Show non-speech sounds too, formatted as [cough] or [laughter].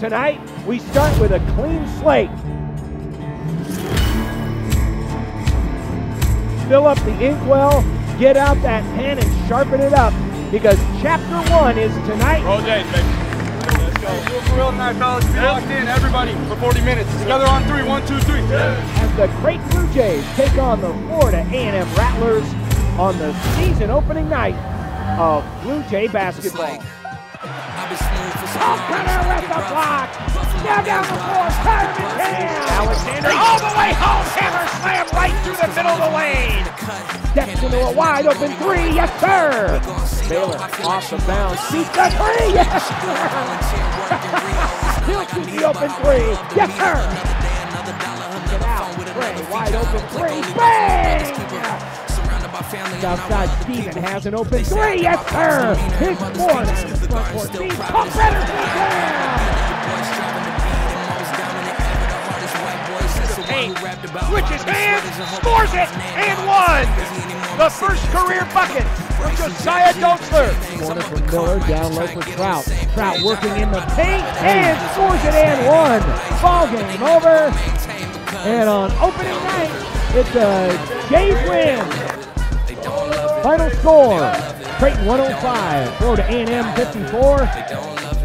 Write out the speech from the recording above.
Tonight, we start with a clean slate. Fill up the inkwell, get out that pen and sharpen it up because chapter one is tonight. Roll Jays, baby. Let's go. Do it for real tonight, fellas. Be locked in, everybody, for 40 minutes. Together on three. One, two, three. As the great Blue Jays take on the Florida A&M Rattlers on the season opening night of Blue Jay basketball. Off center with the block. Now down the floor. Fireman Cam. Alexander all the way home. Hammer slam right through the middle of the lane. Steps into a wide open three. Yes, sir. Baylor off the bounce. Shoots [laughs] the three. Yes, sir. He'll shoot the open three. Yes, sir. Get out. Trey, wide open three. Bang! Outside Steven has an open three. Yes, sir. His fourth. Front court feed. Pump Patterson Paint, switches hands, scores it, and one. The first career bucket for Josiah Dotzler. Corner from Miller, down low for Traudt. Traudt working in the paint and scores it and one. Ball game over. And on opening night, it's a Jays win. Final score, Creighton 105, Florida A&M 54.